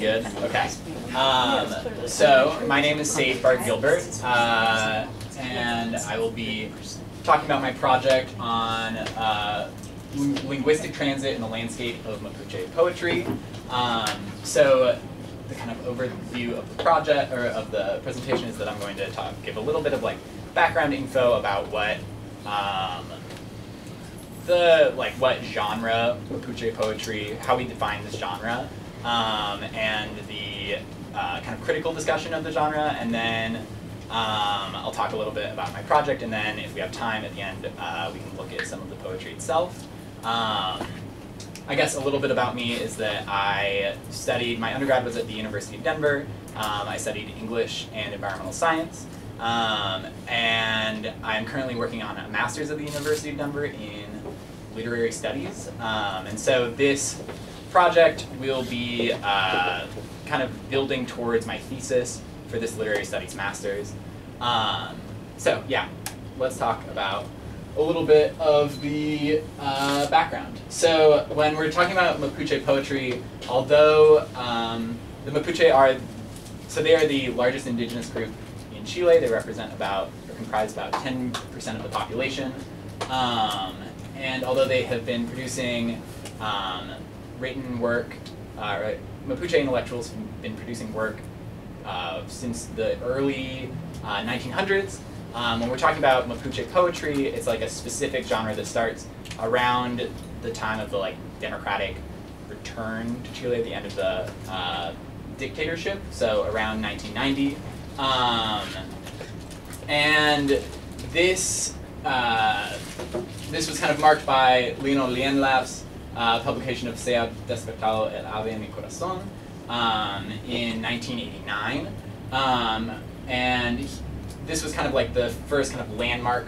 good? Okay. Um, so, my name is Sage Bart Gilbert, uh, and I will be talking about my project on uh, linguistic transit in the landscape of Mapuche poetry. Um, so, the kind of overview of the project or of the presentation is that I'm going to talk, give a little bit of like background info about what um, the like what genre Mapuche poetry, how we define this genre, um, and the uh, kind of critical discussion of the genre, and then um, I'll talk a little bit about my project, and then if we have time at the end, uh, we can look at some of the poetry itself. Um, I guess a little bit about me is that I studied, my undergrad was at the University of Denver. Um, I studied English and environmental science. Um, and I'm currently working on a master's at the University of Denver in literary studies. Um, and so this project will be uh, kind of building towards my thesis for this literary studies master's. Um, so yeah, let's talk about a little bit of the uh, background. So when we're talking about Mapuche poetry, although um, the Mapuche are, so they are the largest indigenous group in Chile. They represent about, or comprise about 10% of the population. Um, and although they have been producing um, written work, uh, Mapuche intellectuals have been producing work uh, since the early uh, 1900s. Um, when we're talking about Mapuche poetry, it's like a specific genre that starts around the time of the like democratic return to Chile at the end of the uh, dictatorship, so around 1990. Um, and this uh, this was kind of marked by Leonel Lienlaf's uh, publication of Se ha despertado el ave en mi corazón um, in 1989. Um, and he, this was kind of like the first kind of landmark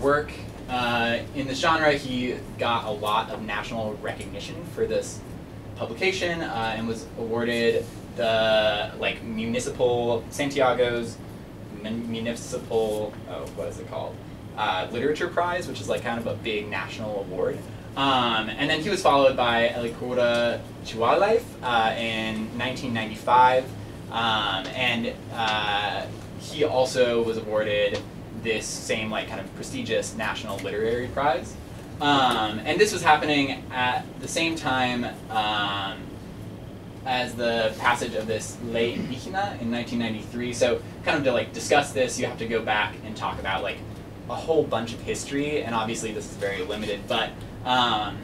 work uh, in the genre. He got a lot of national recognition for this publication uh, and was awarded the like municipal Santiago's municipal oh what is it called uh, literature prize, which is like kind of a big national award. Um, and then he was followed by Elicura Chihuailaf uh, in 1995. Um, and uh, he also was awarded this same like kind of prestigious national literary prize. Um, and this was happening at the same time um, as the passage of this Ley Indígena in 1993. So kind of to like discuss this, you have to go back and talk about like a whole bunch of history, and obviously this is very limited, but um,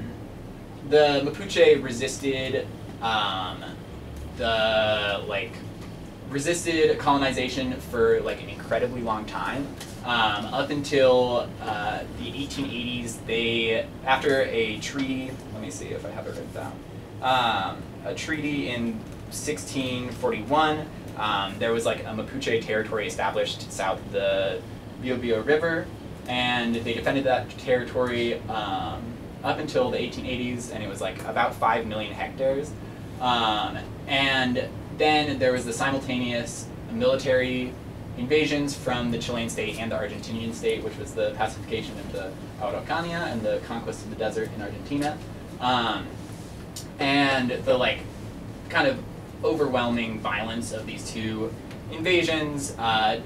the Mapuche resisted um, the like resisted colonization for like an incredibly long time. Um, up until uh, the 1880s, they after a treaty. Let me see if I have it written down. Um, a treaty in 1641. Um, there was like a Mapuche territory established south of the Biobío River, and they defended that territory um, up until the 1880s, and it was like about 5 million hectares. Um, and then there was the simultaneous military invasions from the Chilean state and the Argentinian state, which was the pacification of the Araucania and the conquest of the desert in Argentina. Um, and the like kind of overwhelming violence of these two invasions uh,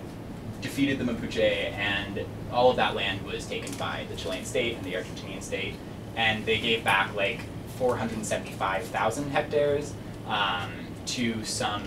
defeated the Mapuche, and all of that land was taken by the Chilean state and the Argentinian state, and they gave back like 475,000 hectares um, to some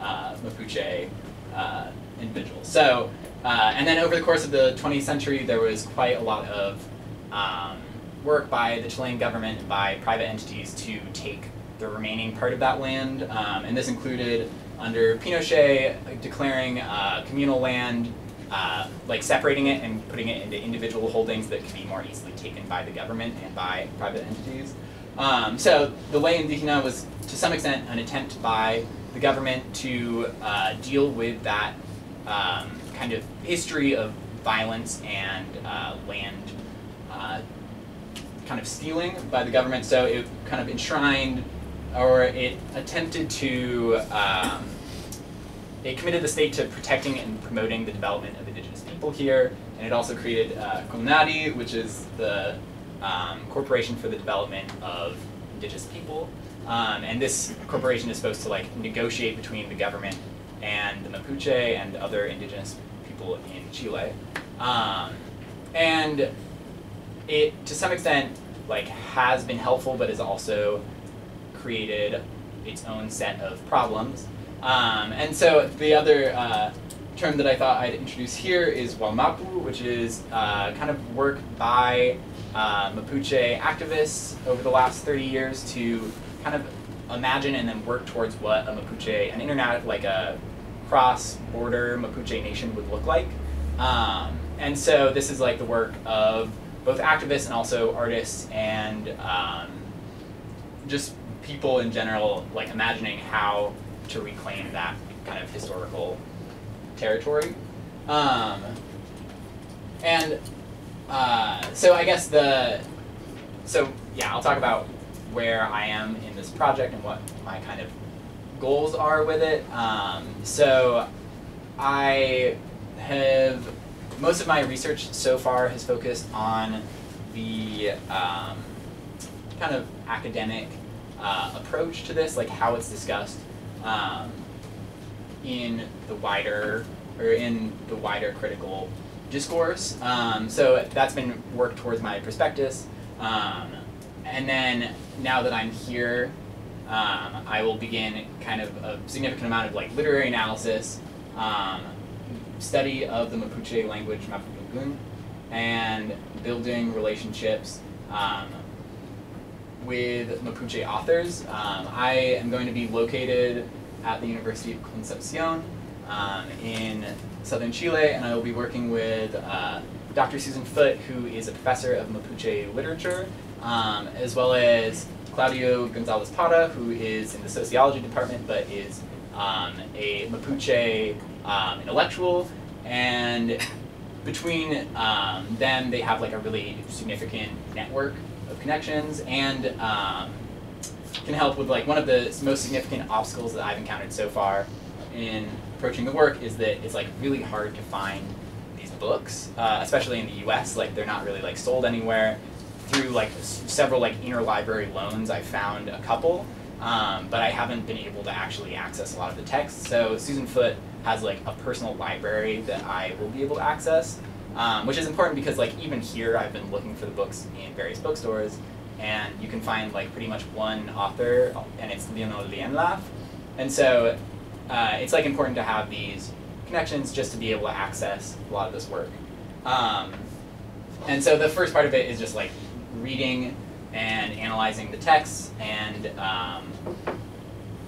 uh, Mapuche uh, individuals. So, uh, and then over the course of the 20th century, there was quite a lot of um, work by the Chilean government and by private entities to take the remaining part of that land, um, and this included under Pinochet declaring uh, communal land, uh, like separating it and putting it into individual holdings that could be more easily taken by the government and by private entities. Um, so the Ley Indígena was to some extent an attempt by the government to uh, deal with that um, kind of history of violence and uh, land uh, kind of stealing by the government. So it kind of enshrined or it attempted to, um, it committed the state to protecting and promoting the development of indigenous people here, and it also created uh, CONADI, which is the um, Corporation for the Development of Indigenous People. Um, and this corporation is supposed to like negotiate between the government and the Mapuche and other indigenous people in Chile. Um, and it, to some extent, like has been helpful, but has also created its own set of problems. Um, and so the other uh, term that I thought I'd introduce here is Wallmapu, which is uh, kind of work by uh, Mapuche activists over the last 30 years to kind of imagine and then work towards what a Mapuche, an internet, like a cross-border Mapuche nation would look like. Um, and so this is like the work of both activists and also artists and um, just people in general, like imagining how to reclaim that kind of historical territory. Um, and uh, so I guess the, so yeah, I'll talk about where I am in this project and what my kind of goals are with it. Um, so I have, most of my research so far has focused on the um, kind of academic uh, approach to this, like how it's discussed um, in the wider or in the wider critical discourse. Um, so that's been worked towards my prospectus. Um, and then now that I'm here, um, I will begin kind of a significant amount of like literary analysis, um, study of the Mapuche language Mapudungun, and building relationships um, with Mapuche authors. Um, I am going to be located at the University of Concepcion um, in southern Chile, and I will be working with uh, Dr. Susan Foote, who is a professor of Mapuche literature, um, as well as Claudio Gonzalez Pata, who is in the sociology department but is um, a Mapuche um, intellectual, and between um, them, they have like a really significant network of connections and um, can help with like one of the most significant obstacles that I've encountered so far in approaching the work is that it's like really hard to find these books, uh, especially in the U.S. Like they're not really like sold anywhere. Through like several like interlibrary loans, I found a couple, um, but I haven't been able to actually access a lot of the text. So Susan Foote has like a personal library that I will be able to access, um, which is important because like even here I've been looking for the books in various bookstores, and you can find like pretty much one author, and it's Leonel Lienlaf, and so uh, it's like important to have these connections just to be able to access a lot of this work. Um, and so the first part of it is just like reading and analyzing the texts and um,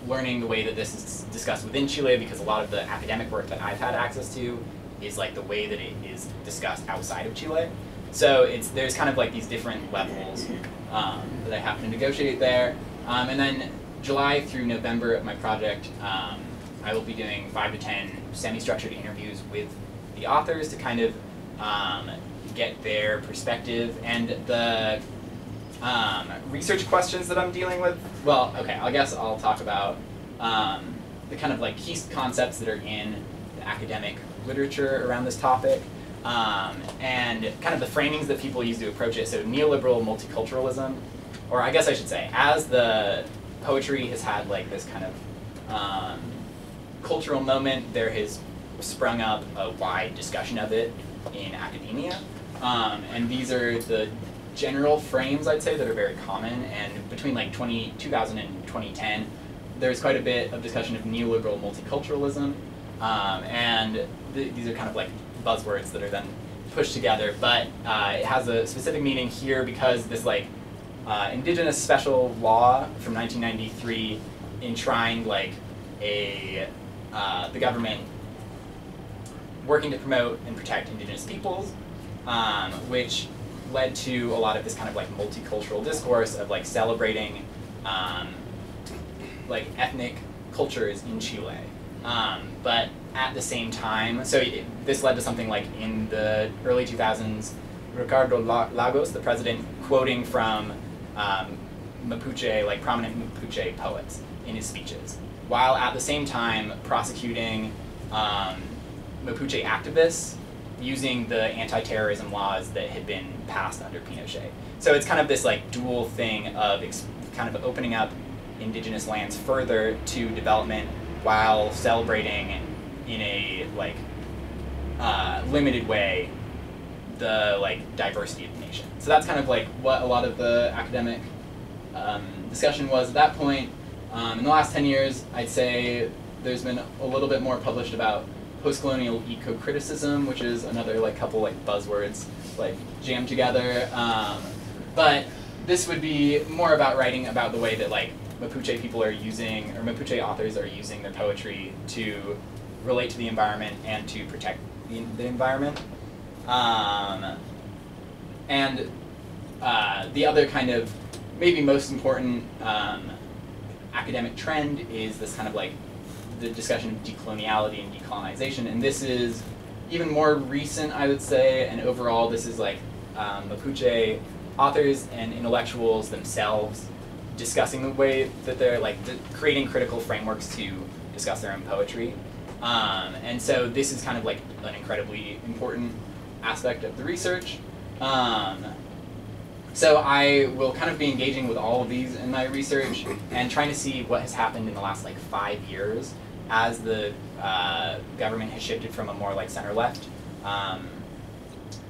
learning the way that this is discussed within Chile because a lot of the academic work that I've had access to is like the way that it is discussed outside of Chile. So it's there's kind of like these different levels um, that I have to negotiate there. Um, and then July through November of my project, um, I will be doing five to ten semi-structured interviews with the authors to kind of um, get their perspective and the um, research questions that I'm dealing with. Well, okay, I guess I'll talk about um, the kind of like key concepts that are in the academic literature around this topic, um, and kind of the framings that people use to approach it. So neoliberal multiculturalism, or I guess I should say, as the poetry has had like this kind of um, cultural moment, there has sprung up a wide discussion of it in academia. Um, and these are the general frames, I'd say, that are very common. And between like 20, 2000 and 2010, there's quite a bit of discussion of neoliberal multiculturalism. Um, and th- these are kind of like buzzwords that are then pushed together. But uh, it has a specific meaning here because this like uh, indigenous special law from 1993 enshrined like a uh, the government working to promote and protect indigenous peoples, um, which led to a lot of this kind of like multicultural discourse of like celebrating um, like ethnic cultures in Chile. Um, but at the same time, so it, this led to something like in the early 2000s, Ricardo Lagos, the president, quoting from um, Mapuche, like prominent Mapuche poets in his speeches, while at the same time prosecuting um, Mapuche activists using the anti-terrorism laws that had been passed under Pinochet. So it's kind of this like dual thing of kind of opening up indigenous lands further to development while celebrating in a like uh, limited way the like diversity of the nation. So that's kind of like what a lot of the academic um, discussion was at that point. Um, in the last 10 years, I'd say there's been a little bit more published about post-colonial eco-criticism, which is another like couple like buzzwords like jammed together. Um, but this would be more about writing about the way that like Mapuche people are using, or Mapuche authors are using their poetry to relate to the environment and to protect the, the environment. Um, and uh, the other kind of, maybe most important um, academic trend is this kind of like the discussion of decoloniality and decolonization. And this is even more recent, I would say, and overall this is like um, Mapuche authors and intellectuals themselves discussing the way that they're like creating critical frameworks to discuss their own poetry. Um, and so this is kind of like an incredibly important aspect of the research. Um, so I will kind of be engaging with all of these in my research and trying to see what has happened in the last like five years as the uh, government has shifted from a more like center-left um,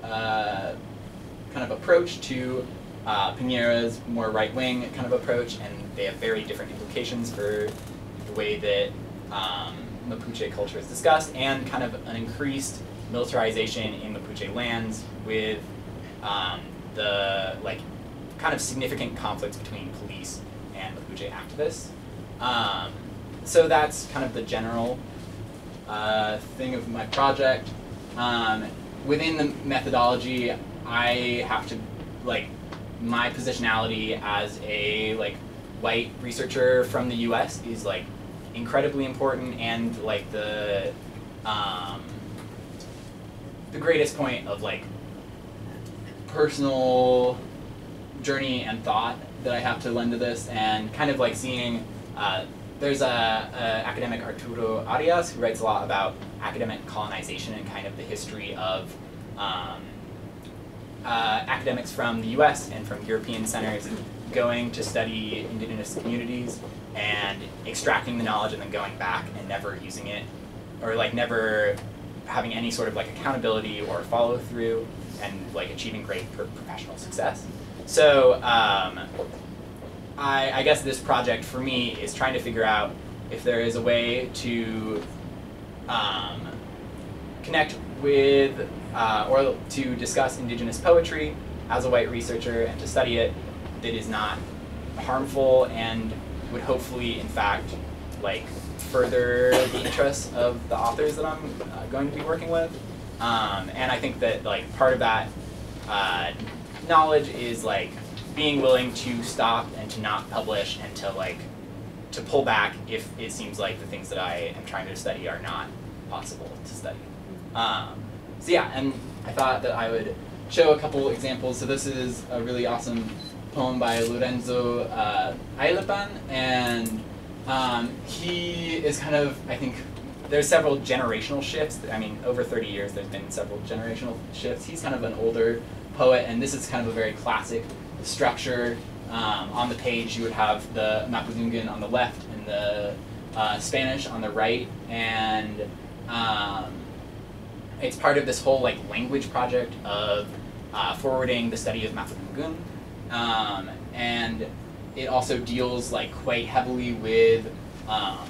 uh, kind of approach to uh, Piñera's more right-wing kind of approach, and they have very different implications for the way that um, Mapuche culture is discussed, and kind of an increased militarization in Mapuche lands with um, the like kind of significant conflicts between police and Mapuche activists. Um, so that's kind of the general uh, thing of my project. Um, within the methodology, I have to like my positionality as a like white researcher from the U.S. is like incredibly important and like the um, the greatest point of like personal journey and thought that I have to lend to this, and kind of like seeing. Uh, there's a, a, academic Arturo Arias who writes a lot about academic colonization and kind of the history of um, uh, academics from the U.S. and from European centers going to study indigenous communities and extracting the knowledge and then going back and never using it, or like never having any sort of like accountability or follow through, and like achieving great professional success. So um, I, I guess this project for me is trying to figure out if there is a way to um, connect with uh, or to discuss indigenous poetry as a white researcher and to study it that is not harmful and would hopefully, in fact, like further the interests of the authors that I'm uh, going to be working with. Um, and I think that like part of that uh, knowledge is like being willing to stop and to not publish and to like to pull back if it seems like the things that I am trying to study are not possible to study. Um, so yeah, and I thought that I would show a couple examples. So this is a really awesome poem by Lorenzo uh, Aillapán, and um, he is kind of, I think, there's several generational shifts. I mean, over 30 years, there's been several generational shifts. He's kind of an older poet, and this is kind of a very classic structure. Um, on the page, you would have the Mapudungun on the left and the uh, Spanish on the right, and um, it's part of this whole like language project of uh, forwarding the study of Mapudungun, um, and it also deals like quite heavily with um,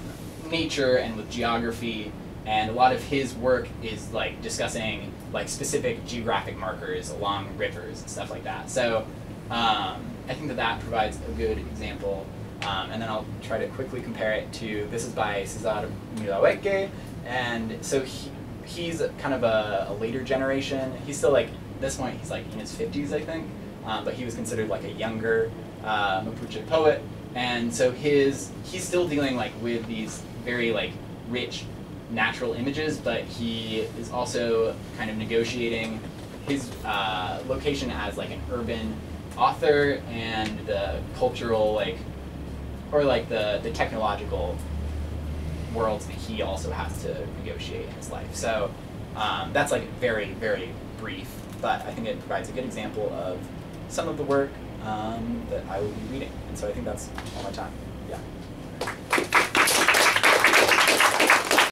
nature and with geography, and a lot of his work is like discussing like specific geographic markers along rivers and stuff like that. So um, I think that that provides a good example. Um, and then I'll try to quickly compare it to, this is by Cesar Millahueique, and so he, he's kind of a, a, later generation. He's still like, at this point, he's like in his 50s, I think, um, but he was considered like a younger uh, Mapuche poet. And so his, he's still dealing like with these very like rich natural images, but he is also kind of negotiating his uh, location as like an urban author and the cultural like or like the the technological worlds that he also has to negotiate in his life. So um, that's like very very brief, but I think it provides a good example of some of the work um, that I will be reading. And so I think that's all my time.